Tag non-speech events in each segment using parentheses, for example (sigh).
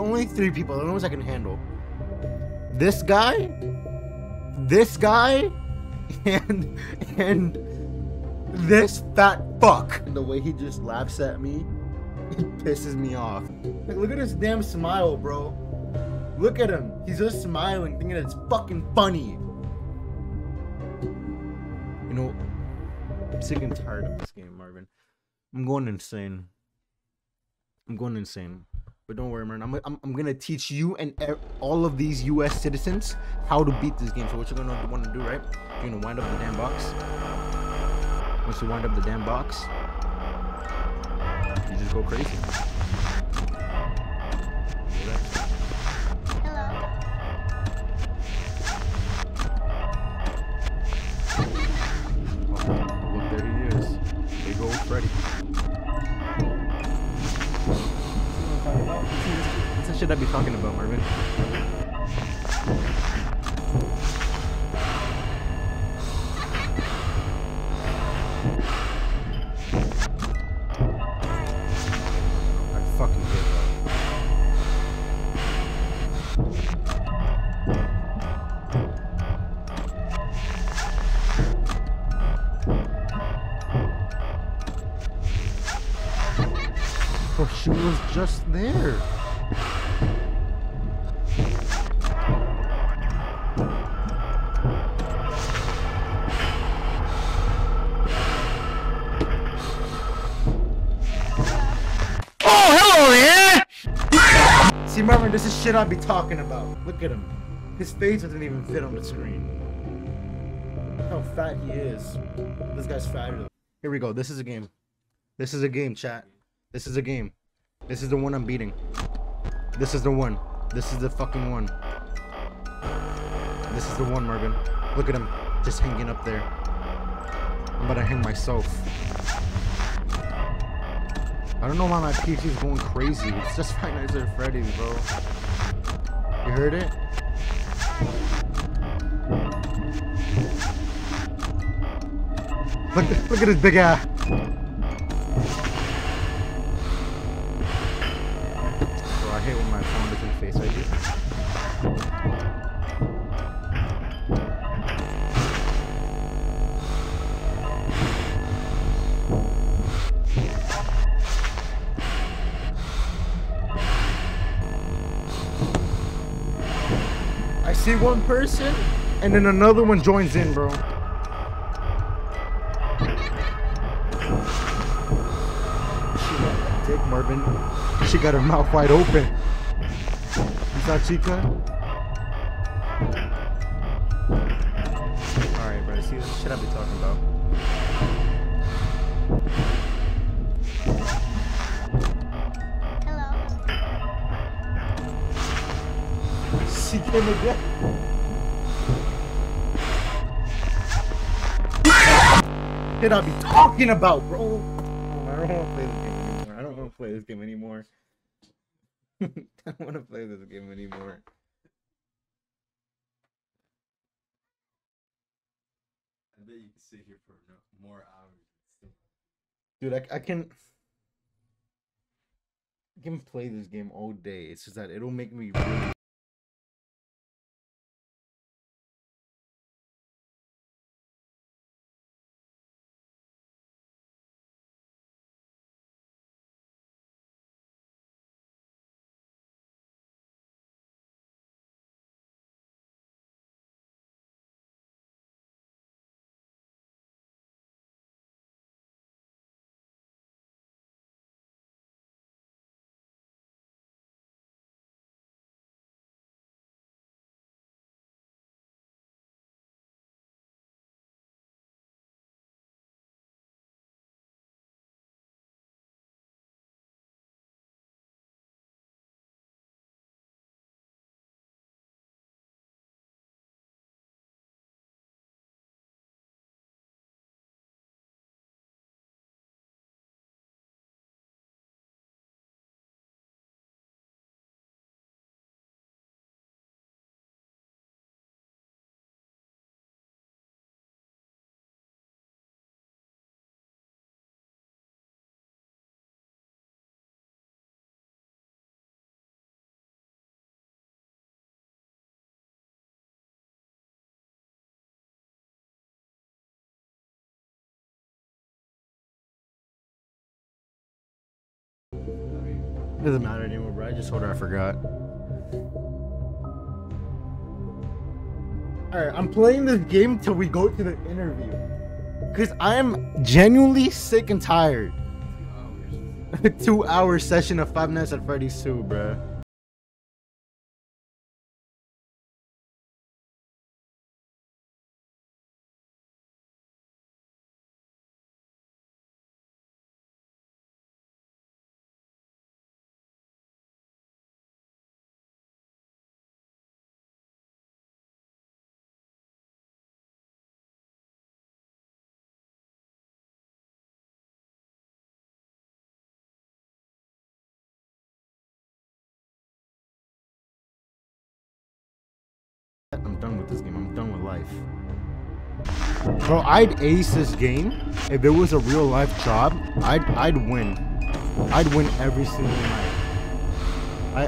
only three people. The only ones I can handle. This guy, this guy, (laughs) and and this fat fuck. And the way he just laughs at me, it pisses me off. Like, look at his damn smile, bro. Look at him. He's just smiling, thinking it's fucking funny. You know, I'm sick and tired of this game, Marvin. I'm going insane. I'm going insane. But don't worry, man. I'm, I'm, I'm gonna teach you and all of these U.S. citizens how to beat this game. So what you're gonna want to do, right? You're gonna wind up the damn box. Once you wind up the damn box, you just go crazy. The shit I be talking about, Marvin. Oh, she was just there. This is shit I'd be talking about. Look at him. His face doesn't even fit on the screen. How fat he is. This guy's fabulous. Here we go. This is a game. This is a game, chat. This is a game. This is the one I'm beating. This is the one. This is the fucking one. This is the one, Marvin. Look at him. Just hanging up there. I'm about to hang myself. I don't know why my PC is going crazy. It's just (laughs) Five Nights at Freddy's, bro. You heard it? Look, look at his big ass. See one person, and then another one joins in, bro. Dick, Marvin. She got her mouth wide open. Is that Chica? Came again. Shit I be talking about, bro. I don't want to play this game anymore. (laughs) I don't want to play this game anymore. I don't want to play this game anymore. I bet you can sit here for more hours. Dude, I, I can I can play this game all day. It's just that it'll make me really Doesn't matter anymore, bro. I just told her I forgot. Alright, I'm playing this game till we go to the interview. Cause I'm genuinely sick and tired. Oh, Hours. (laughs) Two hour session of Five Nights at Freddy's 2, bruh. Life. Bro, I'd ace this game if it was a real life job. I'd I'd win. I'd win every single night. I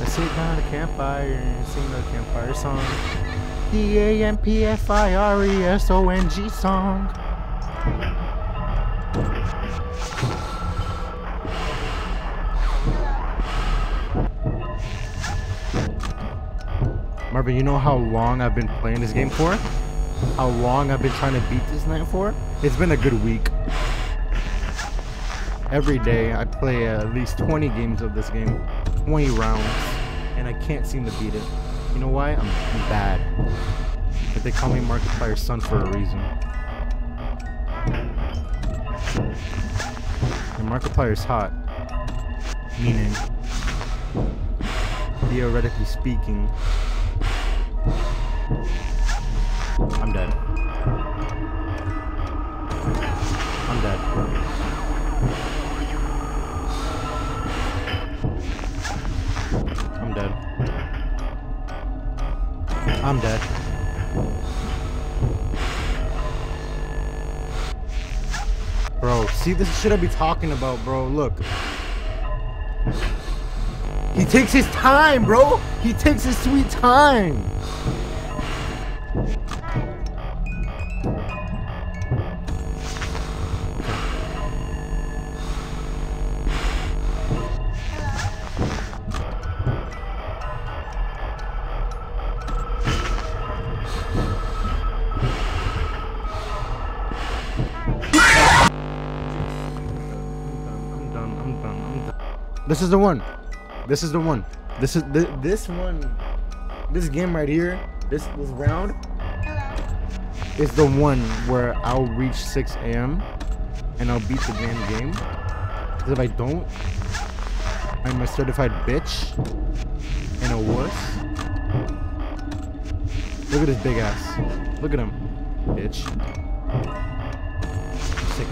I sit down at a campfire and sing the campfire song. D A M P F I R E S O N G song. Marvin, you know how long I've been playing this game for? How long I've been trying to beat this night for? It's been a good week. Every day I play at least 20 games of this game, 20 rounds, and I can't seem to beat it. You know why? I'm, I'm bad. But they call me Markiplier's son for a reason. And Markiplier's hot. Meaning, theoretically speaking, I'm dead. I'm dead. I'm dead. I'm dead. Bro, see this shit I be talking about, bro. Look. He takes his time, bro. He takes his sweet time. This is the one. This is the one. This is th- this one. This game right here. This this round is the one where I'll reach 6 a.m. and I'll beat the damn game. Because if I don't, I'm a certified bitch and a wuss. Look at this big ass. Look at him, bitch. I'm sick.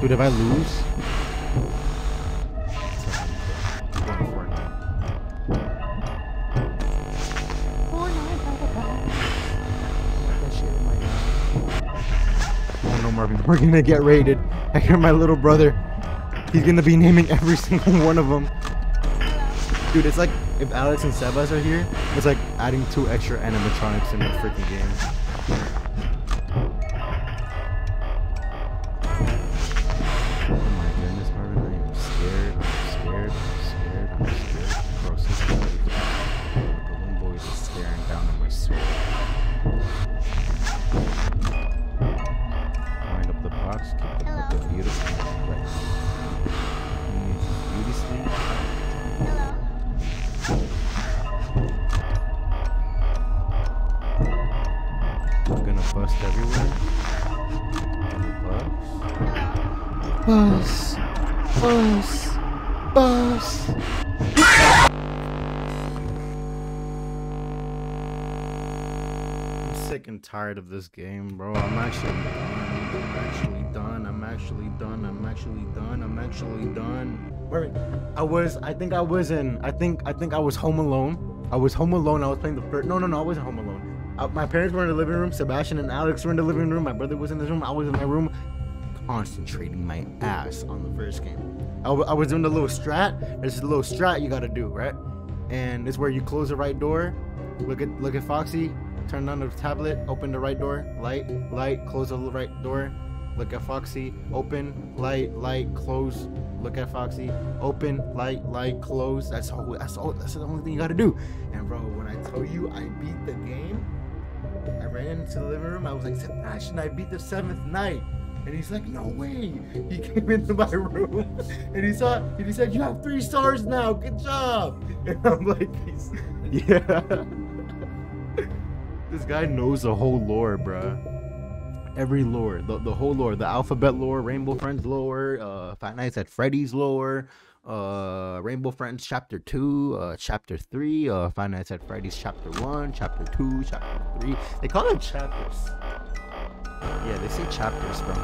Dude, if I lose, (laughs) We're gonna get raided. I hear my little brother. He's gonna be naming every (laughs) single one of them. Dude, it's like if Alex and Sebas are here, it's like adding two extra animatronics in the freaking game. Bust. Bust. Bust. I'm sick and tired of this game, bro. I'm actually done. I'm actually done. I'm actually done. I'm actually done. I'm actually done. Wait, I was. I think I was in. I think. I think I was home alone. I was home alone. I was playing the first. No, no, no. I wasn't home alone. Uh, my parents were in the living room. Sebastian and Alex were in the living room. My brother was in this room. I was in my room, concentrating my ass on the first game. I, was doing the little strat. There's a little strat you gotta do, right? And it's where you close the right door, Look at look at Foxy. Turn on the tablet. Open the right door. Light, light. Close the right door. Look at Foxy. Open, light, light. Close. Look at Foxy. Open, light, light. Close. That's all. That's all. That's the only thing you gotta do. And bro, when I tell you I beat the game, I ran into the living room. I was like, Sebastian, I beat the seventh night. And he's like, no way. He came (laughs) into my room and he saw, and he said, you have three stars now. Good job. (laughs) And I'm like, he's, (laughs) yeah. this guy knows the whole lore, bruh. Every lore, the, the whole lore, the alphabet lore, Rainbow Friends lore, uh, Five Nights at Freddy's lore, uh, Rainbow Friends chapter two, uh, chapter three, uh, Five Nights at Freddy's chapter one, chapter two, chapter three. They call them chapters. Yeah, they say chapters, bro.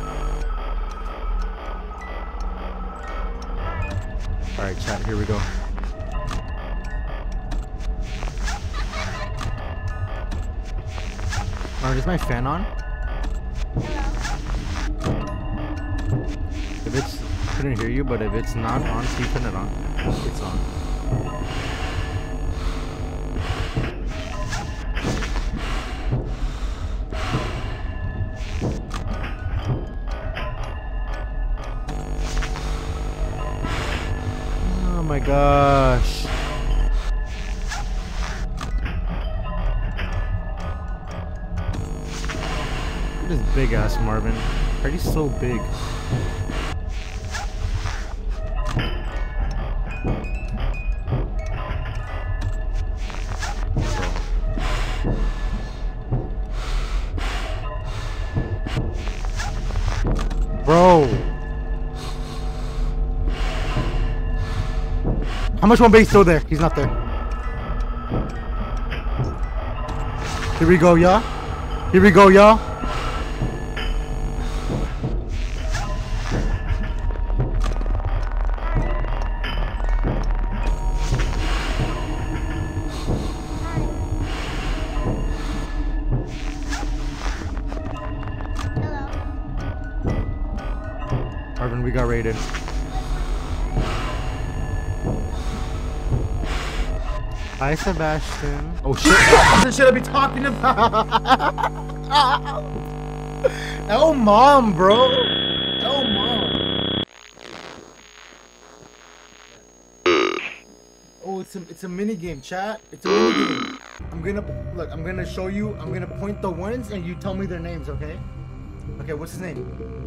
All right, chat. Here we go. Alright, is my fan on? If it's I couldn't hear you, but if it's not on, so you turn it on. It's on. My gosh. Look at this big ass Marvin. Are you so big. Bro. Much one base still there? He's not there. Here we go, y'all. Here we go, y'all. Hello. Marvin, we got raided. Hi, Sebastian. Oh shit! (laughs) That's the shit I be talking about. (laughs) oh mom, bro. El mom. Oh, it's a it's a mini game, chat. It's a mini game. I'm gonna look. I'm gonna show you. I'm gonna point the ones, and you tell me their names, okay? Okay, what's his name?